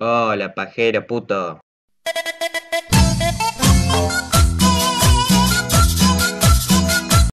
Oh, Hola, pajero puto.